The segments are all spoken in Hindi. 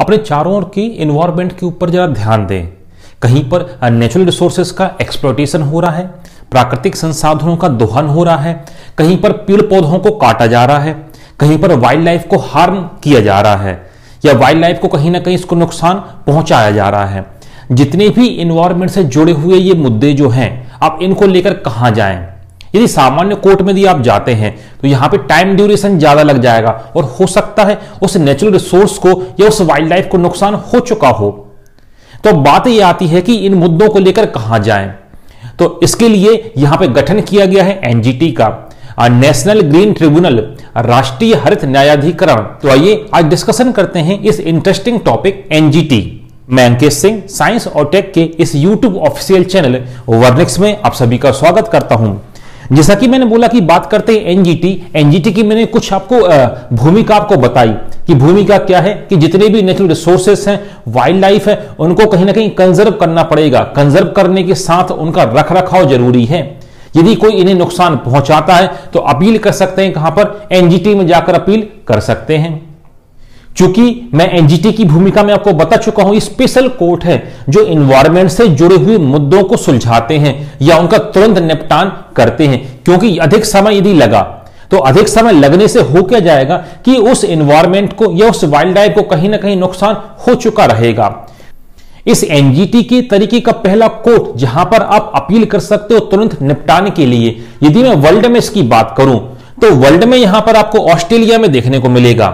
अपने चारों ओर की इन्वायरमेंट के ऊपर जरा ध्यान दें। कहीं पर नेचुरल रिसोर्सेज का एक्सप्लोटेशन हो रहा है, प्राकृतिक संसाधनों का दोहन हो रहा है, कहीं पर पेड़ पौधों को काटा जा रहा है, कहीं पर वाइल्ड लाइफ को हार्म किया जा रहा है, या वाइल्ड लाइफ को कहीं ना कहीं इसको नुकसान पहुँचाया जा रहा है। जितने भी इन्वायरमेंट से जुड़े हुए ये मुद्दे जो हैं, आप इनको लेकर कहाँ जाएँ? यदि सामान्य कोर्ट में यदि आप जाते हैं तो यहाँ पे टाइम ड्यूरेशन ज़्यादा लग जाएगा और हो सकता है उस नेचुरल रिसोर्स को या उस वाइल्ड लाइफ को नुकसान हो चुका हो। तो बात यह आती है कि इन मुद्दों को लेकर कहाँ जाए। तो इसके लिए यहाँ पे गठन किया गया है एनजीटी का। नेशनल ग्रीन ट्रिब्यूनल राष्ट्रीय हरित न्यायाधिकरण। तो आइए आज डिस्कशन करते हैं इस इंटरेस्टिंग टॉपिक एनजीटी मैं अंकेश सिंह साइंस और टेक के इस यूट्यूब ऑफिशियल चैनल वर्निक्स में आप सभी का स्वागत करता हूँ। जैसा कि मैंने बोला कि बात करते हैं एनजीटी एनजीटी की मैंने कुछ आपको भूमिका आपको बताई कि भूमिका क्या है, कि जितने भी नेचुरल रिसोर्सेस हैं वाइल्ड लाइफ है, उनको कहीं ना कहीं कंजर्व करना पड़ेगा। कंजर्व करने के साथ उनका रख रखाव ज़रूरी है। यदि कोई इन्हें नुकसान पहुंचाता है तो अपील कर सकते हैं कहाँ पर? एनजीटी में जाकर अपील कर सकते हैं। चूँकि मैं एनजीटी की भूमिका में आपको बता चुका हूँ स्पेशल कोर्ट है, जो इन्वायरमेंट से जुड़े हुए मुद्दों को सुलझाते हैं या उनका तुरंत निपटान करते हैं। क्योंकि अधिक समय यदि लगा तो अधिक समय लगने से हो क्या जाएगा कि उस इन्वायरमेंट को या उस वाइल्ड लाइफ को कहीं ना कहीं नुकसान हो चुका रहेगा। इस एनजीटी के तरीके का पहला कोर्ट जहाँ पर आप अपील कर सकते हो तुरंत निपटाने के लिए, यदि मैं वर्ल्ड में इसकी बात करूँ तो वर्ल्ड में यहाँ पर आपको ऑस्ट्रेलिया में देखने को मिलेगा।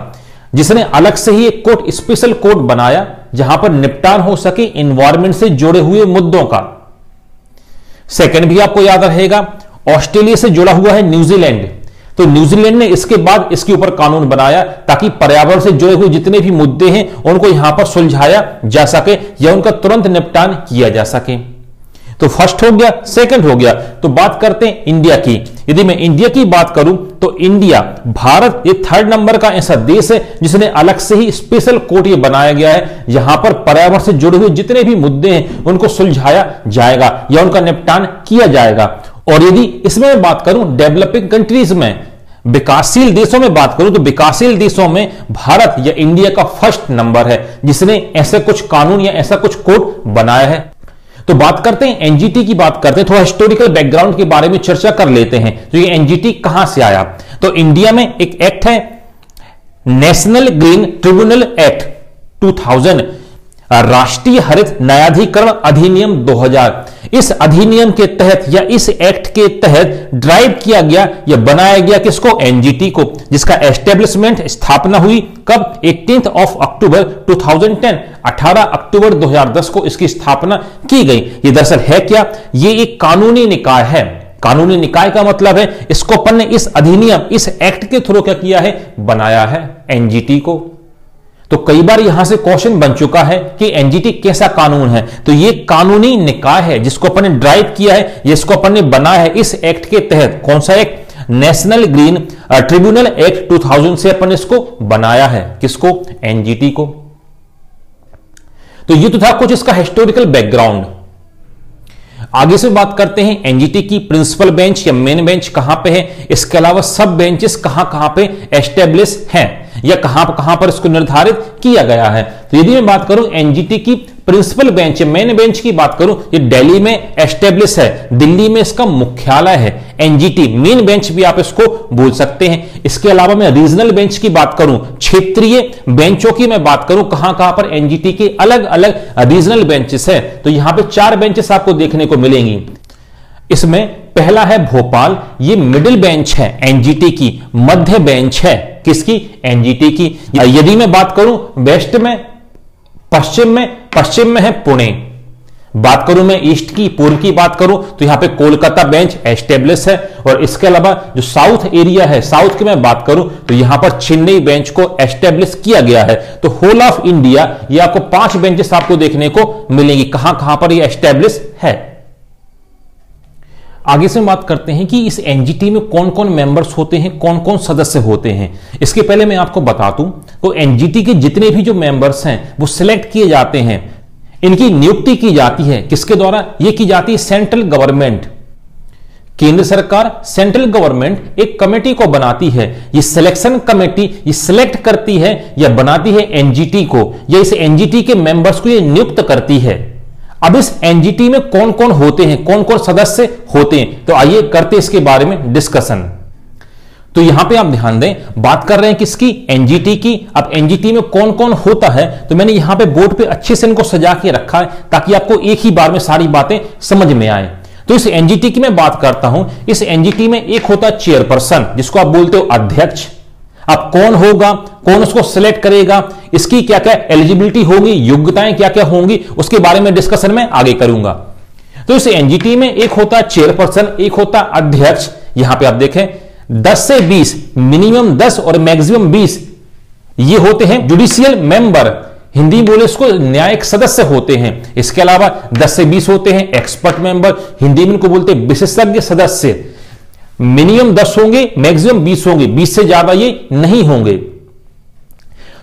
जिसने अलग से ही एक कोर्ट स्पेशल कोर्ट बनाया, जहाँ पर निपटान हो सके इन्वायरमेंट से जुड़े हुए मुद्दों का। सेकंड भी आपको याद रहेगा ऑस्ट्रेलिया से जुड़ा हुआ है न्यूजीलैंड तो न्यूजीलैंड ने इसके बाद इसके ऊपर कानून बनाया, ताकि पर्यावरण से जुड़े हुए जितने भी मुद्दे हैं, उनको यहाँ पर सुलझाया जा सके या उनका तुरंत निपटान किया जा सके। तो फ़र्स्ट हो गया सेकंड हो गया। तो बात करते हैं इंडिया की। यदि मैं इंडिया की बात करूँ तो इंडिया, भारत, ये थर्ड नंबर का ऐसा देश है, जिसने अलग से ही स्पेशल कोर्ट ये बनाया गया है। यहाँ पर पर्यावरण से जुड़े हुए जितने भी मुद्दे हैं, उनको सुलझाया जाएगा या उनका निपटान किया जाएगा। और यदि इसमें मैं बात करूँ डेवलपिंग कंट्रीज़ में, विकासशील देशों में बात करूँ तो विकासशील देशों में भारत या इंडिया का फ़र्स्ट नंबर है, जिसने ऐसे कुछ कानून या ऐसा कुछ कोड बनाया है। तो बात करते हैं एनजीटी की बात करते हैं, थोड़ा हिस्टोरिकल बैकग्राउंड के बारे में चर्चा कर लेते हैं। तो ये एनजीटी कहाँ से आया? तो इंडिया में एक एक्ट है नेशनल ग्रीन ट्रिब्यूनल एक्ट 2000 राष्ट्रीय हरित न्यायाधिकरण अधिनियम 2000 इस अधिनियम के तहत या इस एक्ट के तहत ड्राइव किया गया या बनाया गया किसको? एनजीटी को, जिसका एस्टेब्लिशमेंट स्थापना हुई कब? 18th ऑफ़ अक्टूबर 2010 18 अक्टूबर 2010 को इसकी स्थापना की गई। ये दरअसल है क्या? ये एक कानूनी निकाय है। कानूनी निकाय का मतलब है इसको अपन ने इस अधिनियम, इस एक्ट के थ्रू क्या किया है? बनाया है एनजीटी को। तो कई बार यहाँ से क्वेश्चन बन चुका है कि एनजीटी कैसा कानून है। तो ये कानूनी निकाय है, जिसको अपन ने ड्राइव किया है जिसको अपन ने बनाया है इस एक्ट के तहत। कौन सा act National Green Tribunal act 2000 से अपन इसको बनाया है। किसको? एनजीटी को। तो ये तो था कुछ इसका हिस्टोरिकल बैकग्राउंड आगे से बात करते हैं एनजीटी की प्रिंसिपल बेंच या मेन बेंच कहाँ पे है? इसके अलावा सब बेंचेस कहाँ कहाँ पे एस्टेब्लिश हैं? या कहाँ कहाँ पर इसको निर्धारित किया गया है? तो यदि मैं बात करूँ एनजीटी की प्रिंसिपल बेंच मेन बेंच की बात करूँ, ये दिल्ली में एस्टेब्लिश है। दिल्ली में इसका मुख्यालय है एनजीटी मेन बेंच भी आप इसको बोल सकते हैं। इसके अलावा मैं रीजनल बेंच की बात करूँ, क्षेत्रीय बेंचों की मैं बात करूँ, कहाँ कहाँ पर एनजीटी के अलग अलग रीजनल बेंचेस है। तो यहाँ पे चार बेंचेस आपको देखने को मिलेंगी। इसमें पहला है भोपाल, ये मिडिल बेंच है एनजीटी की, मध्य बेंच है। किसकी? एनजीटी की। यदि मैं बात करूँ, वेस्ट में, पश्चिम में पश्चिम में है पुणे। बात करूँ मैं ईस्ट की, पूर्व की बात करूँ तो यहाँ पे कोलकाता बेंच एस्टेब्लिश है। और इसके अलावा जो साउथ एरिया है, साउथ की मैं बात करूँ तो यहाँ पर चेन्नई बेंच को एस्टेब्लिश किया गया है। तो होल ऑफ़ इंडिया ये आपको पाँच बेंचेस आपको देखने को मिलेंगी। कहाँ कहाँ पर ये एस्टेब्लिश है? आगे से बात करते हैं कि इस एनजीटी में कौन कौन मेंबर्स होते हैं कौन कौन सदस्य होते हैं। इसके पहले मैं आपको बता दूँ तो एनजीटी के जितने भी जो मेंबर्स हैं, वो सिलेक्ट किए जाते हैं। इनकी नियुक्ति की जाती है। किसके द्वारा? ये की जाती है सेंट्रल गवर्नमेंट केंद्र सरकार सेंट्रल गवर्नमेंट एक कमेटी को बनाती है। ये सिलेक्शन कमेटी ये सिलेक्ट करती है या बनाती है एनजीटी को। या इस एनजीटी के मेंबर्स को ये नियुक्त करती है। अब इस एनजीटी में कौन कौन होते हैं कौन कौन सदस्य होते हैं? तो आइए करते इसके बारे में डिस्कशन तो यहाँ पे आप ध्यान दें, बात कर रहे हैं किसकी? एनजीटी की। अब एनजीटी में कौन कौन होता है? तो मैंने यहाँ पे बोर्ड पे अच्छे से इनको सजा के रखा है, ताकि आपको एक ही बार में सारी बातें समझ में आए। तो इस एनजीटी की मैं बात करता हूँ। इस एनजीटी में एक होता है चेयरपर्सन जिसको आप बोलते हो अध्यक्ष। अब कौन होगा? कौन उसको सिलेक्ट करेगा? इसकी क्या क्या एलिजिबिलिटी होगी? योग्यताएँ क्या क्या होंगी? उसके बारे में डिस्कशन में आगे करूँगा। तो इस एनजीटी में एक होता चेयरपर्सन एक होता अध्यक्ष। यहाँ पे आप देखें 10 से 20 मिनिमम 10 और मैक्सिमम 20 ये होते हैं जुडिशियल मेंबर हिंदी बोले इसको न्यायिक सदस्य होते हैं। इसके अलावा 10 से 20 होते हैं एक्सपर्ट मेंबर हिंदी में इनको बोलते हैं विशेषज्ञ सदस्य। मिनिमम 10 होंगे, मैक्सिमम 20 होंगे 20 से ज़्यादा ये नहीं होंगे।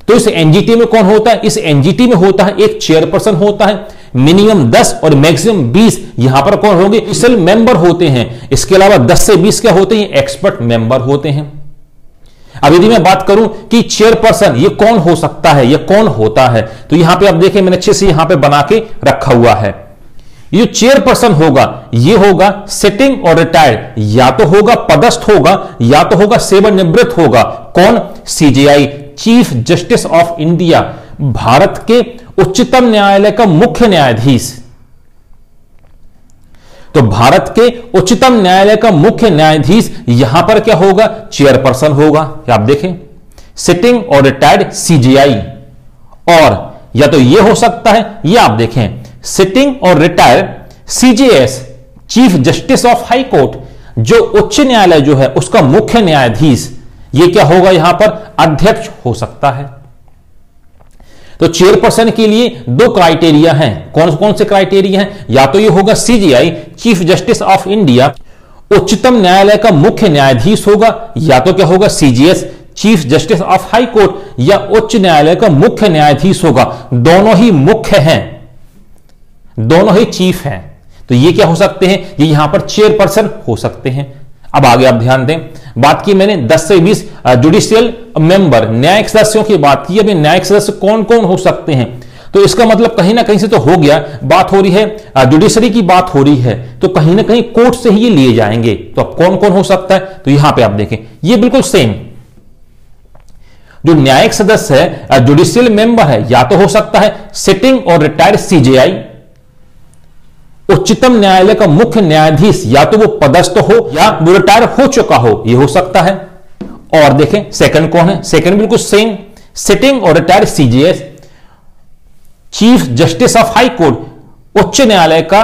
तो इस एनजीटी में कौन होता है? इस एनजीटी में होता है एक चेयरपर्सन होता है। मिनिमम 10 और मैक्सिमम 20 यहाँ पर कौन होंगे? इसल मेंबर होते हैं। इसके अलावा 10 से 20 क्या होते हैं? एक्सपर्ट मेंबर होते हैं। अब यदि मैं बात करूँ कि चेयरपर्सन ये कौन हो सकता है? ये कौन होता है? तो यहाँ पे आप देखें, मैंने अच्छे से यहाँ पे बना के रखा हुआ है। ये चेयरपर्सन होगा, ये होगा सिटिंग और रिटायर्ड या तो होगा पदस्थ होगा, या तो होगा सेवानिवृत्त होगा। कौन? CJI chief justice of India Bharat के उच्चतम न्यायालय का मुख्य न्यायाधीश। तो भारत के उच्चतम न्यायालय का मुख्य न्यायाधीश यहाँ पर क्या होगा? चेयरपर्सन होगा। आप देखें। सिटिंग और रिटायर्ड सीजीआई और या तो यह हो सकता है, या आप देखें। सिटिंग और retire CJS chief justice of high court जो उच्च न्यायालय जो है, उसका मुख्य न्यायाधीश यह क्या होगा यहाँ पर? अध्यक्ष हो सकता है। तो चेयरपर्सन के लिए दो क्राइटेरिया हैं। कौन कौन से क्राइटेरिया हैं? या तो ये होगा CJI chief justice of India उच्चतम न्यायालय का मुख्य न्यायाधीश होगा, या तो क्या होगा? CJS chief justice of high court या उच्च न्यायालय का मुख्य न्यायाधीश होगा। दोनों ही मुख्य हैं। दोनों ही चीफ हैं। तो ये क्या हो सकते हैं? ये यहाँ पर चेयरपर्सन हो सकते हैं। अब आगे आप ध्यान दें। बात की मैंने 10 से 20 जुडिशियल मेंबर न्यायिक सदस्यों की बात की। अभी न्यायिक सदस्य कौन कौन हो सकते हैं? तो इसका मतलब कहीं ना कहीं से तो हो गया। बात हो रही है जुडिशरी की बात हो रही है। तो कहीं ना कहीं कोर्ट से ही ये लिए जाएँगे। तो अब कौन कौन हो सकता है? तो यहाँ पे आप देखें। ये बिल्कुल सेम जो न्यायिक सदस्य है जुडिशियल मेंबर है, या तो हो सकता है सिटिंग और रिटायर्ड सीजेआई उच्चतम न्यायालय का मुख्य न्यायाधीश या तो वो पदस्थ हो या वो रिटायर हो चुका हो ये हो सकता है। और देखें सेकंड कौन है? सेकंड बिल्कुल सेम सिटिंग और retired CJS chief justice of high court उच्च न्यायालय का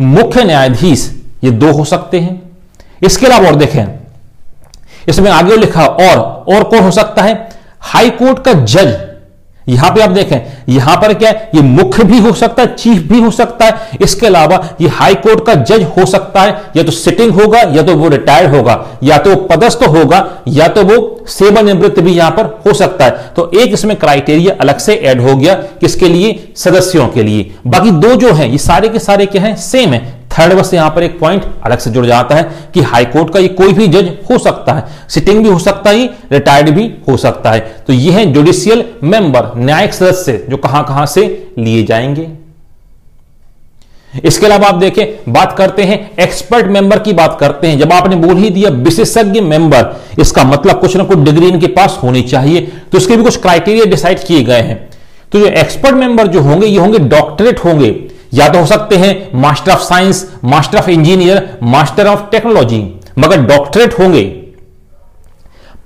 मुख्य न्यायाधीश ये दो हो सकते हैं। इसके अलावा और देखें इसमें आगे लिखा और और कौन हो सकता है? हाई कोर्ट का जज यहाँ पे आप देखें, यहाँ पर क्या है, ये मुख्य भी हो सकता है, चीफ भी हो सकता है, इसके अलावा ये हाई कोर्ट का जज हो सकता है, या तो सिटिंग होगा, या तो वो रिटायर्ड होगा, या तो पदस्थ होगा, या तो वो सेवानिवृत्त भी यहाँ पर हो सकता है। तो एक इसमें क्राइटेरिया अलग से ऐड हो गया किसके लिए? सदस्यों के लिए। बाकी दो जो है, ये सारे के सारे क्या है सेम है। थर्ड बस यहाँ पर एक पॉइंट अलग से जुड़ जाता है कि हाई कोर्ट का ये कोई भी जज हो सकता है। सिटिंग भी हो सकता है रिटायर्ड भी हो सकता है। तो ये है जुडिशियल मेंबर न्यायिक सदस्य जो कहाँ कहाँ से लिए जाएँगे। इसके अलावा आप देखें, बात करते हैं एक्सपर्ट मेंबर की बात करते हैं। जब आपने बोल ही दिया विशेषज्ञ मेंबर इसका मतलब कुछ ना कुछ डिग्री इनके पास होनी चाहिए। तो इसके भी कुछ क्राइटेरिया डिसाइड किए गए हैं। तो जो एक्सपर्ट मेंबर जो होंगे, ये होंगे डॉक्टरेट होंगे। या तो हो सकते हैं master of science, master of engineer, master of technology, मगर डॉक्टरेट होंगे।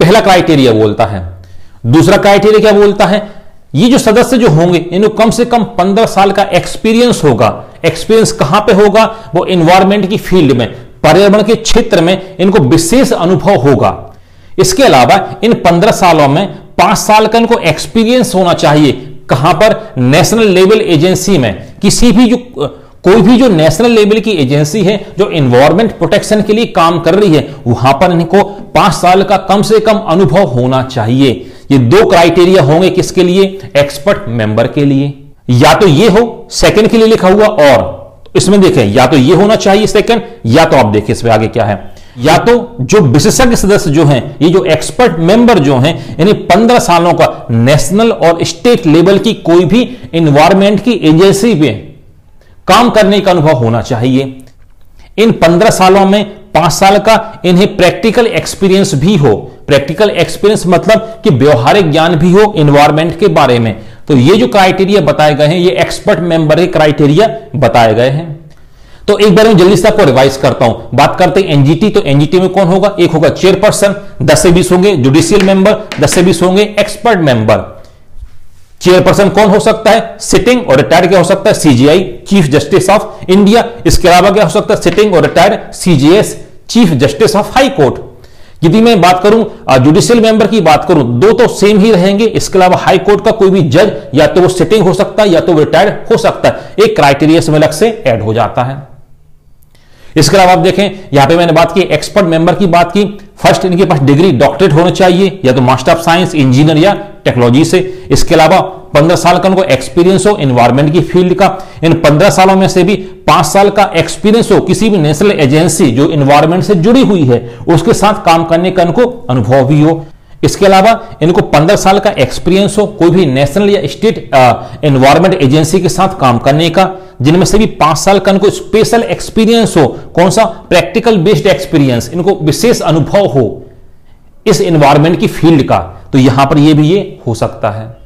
पहला क्राइटेरिया बोलता है। दूसरा क्राइटेरिया क्या बोलता है? ये जो सदस्य जो होंगे इनको कम से कम पंद्रह साल का एक्सपीरियंस होगा। एक्सपीरियंस कहाँ पे होगा? वो इन्वायरमेंट की फ़ील्ड में, पर्यावरण के क्षेत्र में इनको विशेष अनुभव होगा। इसके अलावा इन पंद्रह सालों में पाँच साल का इनको एक्सपीरियंस होना चाहिए। कहाँ पर? नेशनल लेवल एजेंसी में। किसी भी जो, कोई भी जो नेशनल लेवल की एजेंसी है, जो इन्वायरमेंट प्रोटेक्शन के लिए काम कर रही है, वहाँ पर इनको पाँच साल का कम से कम अनुभव होना चाहिए। ये दो क्राइटेरिया होंगे किसके लिए? एक्सपर्ट मेंबर के लिए। या तो ये हो सेकंड के लिए लिखा हुआ, और। इसमें देखें, या तो ये होना चाहिए सेकंड या तो आप देखिए इसमें आगे क्या है। या तो जो विशेषज्ञ सदस्य जो हैं, ये जो एक्सपर्ट मेंबर जो हैं, यानी पंद्रह सालों का नेशनल और स्टेट लेवल की कोई भी इन्वायरमेंट की एजेंसी में काम करने का अनुभव होना चाहिए। इन पंद्रह सालों में पाँच साल का इन्हें प्रैक्टिकल एक्सपीरियंस भी हो। प्रैक्टिकल एक्सपीरियंस मतलब कि व्यवहारिक ज्ञान भी हो इन्वायरमेंट के बारे में। तो ये जो क्राइटेरिया बताए गए हैं, ये एक्सपर्ट मेंबर के क्राइटेरिया बताए गए हैं। तो एक बार मैं जल्दी से आपको रिवाइज करता हूँ। बात करते हैं एनजीटी तो एनजीटी में कौन होगा? एक होगा चेयरपर्सन 10 से 20 होंगे जुडिशियल मेंबर 10 से 20 होंगे एक्सपर्ट मेंबर चेयरपर्सन कौन हो सकता है? सिटिंग और रिटायर्ड क्या हो सकता है? CJI chief justice of India इसके अलावा क्या हो सकता है? सिटिंग और retired CJs chief justice of high court यदि मैं बात करूँ जुडिशियल मेंबर की बात करूँ, दो तो सेम ही रहेंगे। इसके अलावा हाई कोर्ट का कोई भी जज या तो वो सिटिंग हो सकता है, या तो रिटायर्ड हो सकता है। एक क्राइटेरिया इसमें अलग से ऐड हो जाता है। इसके अलावा आप देखें, यहाँ पे मैंने बात की एक्सपर्ट मेंबर की बात की। फ़र्स्ट इनके पास डिग्री डॉक्टरेट होना चाहिए, या तो मास्टर ऑफ़ साइंस इंजीनियर या टेक्नोलॉजी से। इसके अलावा पंद्रह साल का उनको एक्सपीरियंस हो इन्वायरमेंट की फ़ील्ड का। इन पंद्रह सालों में से भी पाँच साल का एक्सपीरियंस हो किसी भी नेशनल एजेंसी जो इन्वायरमेंट से जुड़ी हुई है, उसके साथ काम करने का उनको अनुभव भी हो। इसके अलावा इनको 15 साल का एक्सपीरियंस हो, कोई भी नेशनल या स्टेट एनवायरमेंट एजेंसी के साथ काम करने का, जिनमें से भी पाँच साल का इनको स्पेशल एक्सपीरियंस हो, कौन सा? प्रैक्टिकल बेस्ड एक्सपीरियंस इनको विशेष अनुभव हो इस एनवायरमेंट की फ़ील्ड का। तो यहाँ पर यह भी ये हो सकता है।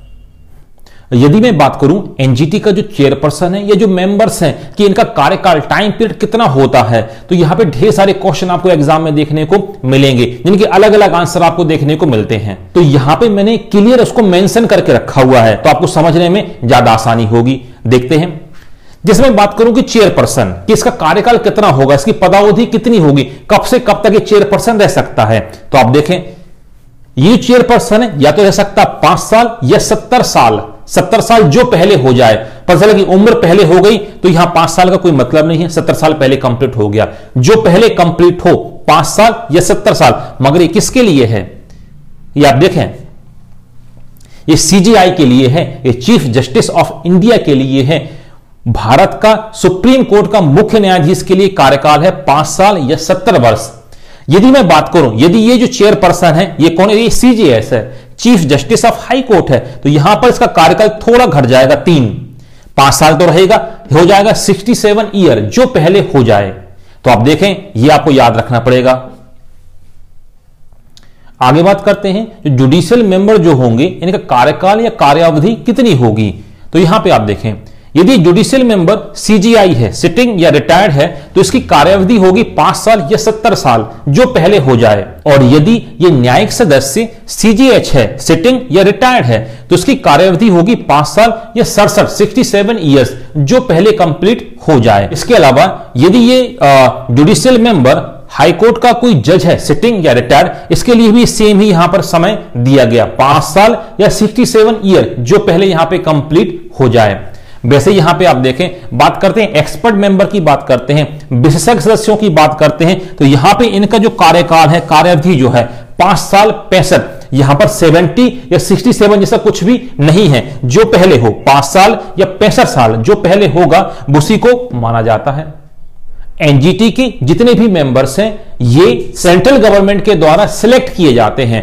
यदि मैं बात करूँ एनजीटी का जो चेयरपर्सन है या जो मेंबर्स हैं कि इनका कार्यकाल टाइम पीरियड कितना होता है तो यहाँ पे ढेर सारे क्वेश्चन आपको एग्ज़ाम में देखने को मिलेंगे, जिनके अलग अलग आंसर आपको देखने को मिलते हैं। तो यहाँ पे मैंने क्लियर उसको मेंशन करके रखा हुआ है तो आपको समझने में ज़्यादा आसानी होगी। देखते हैं। जिसमें बात करूँ कि चेयरपर्सन कि इसका कार्यकाल कितना होगा, इसकी पदावधि कितनी होगी, कब से कब तक ये चेयरपर्सन रह सकता है तो आप देखें। ये चेयरपर्सन है, या तो रह सकता पाँच साल या सत्तर साल। सत्तर साल जो पहले हो जाए पता चला कि उम्र पहले हो गई तो यहाँ पाँच साल का कोई मतलब नहीं है, सत्तर साल पहले कंप्लीट हो गया। जो पहले कंप्लीट हो, पाँच साल या सत्तर साल, मगर ये किसके लिए है? ये आप देखें, ये सीजीआई के लिए है, ये चीफ जस्टिस ऑफ़ इंडिया के लिए है। भारत का सुप्रीम कोर्ट का मुख्य न्यायाधीश के लिए कार्यकाल है पाँच साल या सत्तर वर्ष। यदि मैं बात करूँ, यदि ये जो चेयरपर्सन है, ये कौन है? ये सीजीएस है। Chief justice of high court है तो यहाँ पर इसका कार्यकाल थोड़ा घट जाएगा, तीन, पाँच साल तो रहेगा, हो जाएगा सिक्सटी सेवन ईयर जो पहले हो जाए। तो आप देखें यह आपको याद रखना पड़ेगा। आगे बात करते हैं, जो जुडिशियल मेंबर जो होंगे, इनका कार्यकाल या कार्यावधि कितनी होगी? तो यहाँ पे आप देखें यदि जुडिशियल मेंबर सीजीआई है सिटिंग या रिटायर्ड है तो इसकी कार्यावधि होगी पाँच साल या सत्तर साल, जो पहले हो जाए। और यदि ये न्यायिक सदस्य सीजीएच है सिटिंग या रिटायर्ड है तो इसकी कार्यावधि होगी पाँच साल या सड़सठ सिक्सटी सेवन ईयर्स जो पहले कंप्लीट हो जाए। इसके अलावा, यदि ये जुडिशियल मेंबर हाईकोर्ट का कोई जज है सिटिंग या रिटायर्ड इसके लिए भी सेम ही यहाँ पर समय दिया गया, पाँच साल या सिक्सटी सेवन ईयर जो पहले यहाँ पे कंप्लीट हो जाए। वैसे यहाँ पे आप देखें, बात करते हैं एक्सपर्ट मेंबर की बात करते हैं, विशेषज्ञ सदस्यों की बात करते हैं तो यहाँ पे इनका जो कार्यकाल है, कार्यावधि जो है, पाँच साल पैंसठ, यहाँ पर 70 या 67 जैसा कुछ भी नहीं है, जो पहले हो, पाँच साल या पैंसठ साल, जो पहले होगा, उसी को माना जाता है। एनजीटी के जितने भी मेंबर्स हैं, ये सेंट्रल गवर्नमेंट के द्वारा सिलेक्ट किए जाते हैं।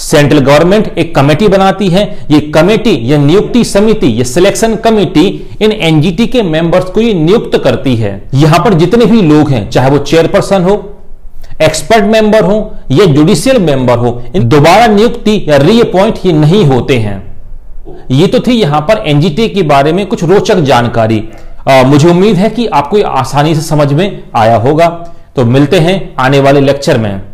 सेंट्रल गवर्नमेंट एक कमेटी बनाती है। ये कमेटी या नियुक्ति समिति ये सिलेक्शन कमेटी इन एनजीटी के मेंबर्स को ये नियुक्त करती है। यहाँ पर जितने भी लोग हैं चाहे वो चेयरपर्सन हो एक्सपर्ट मेंबर हो या जुडिशियल मेंबर हो इन दोबारा नियुक्ति या रीअपॉइंट ये नहीं होते हैं। ये तो थी यहाँ पर एनजीटी के बारे में कुछ रोचक जानकारी। आ, मुझे उम्मीद है कि आपको आसानी से समझ में आया होगा। तो मिलते हैं आने वाले लेक्चर में।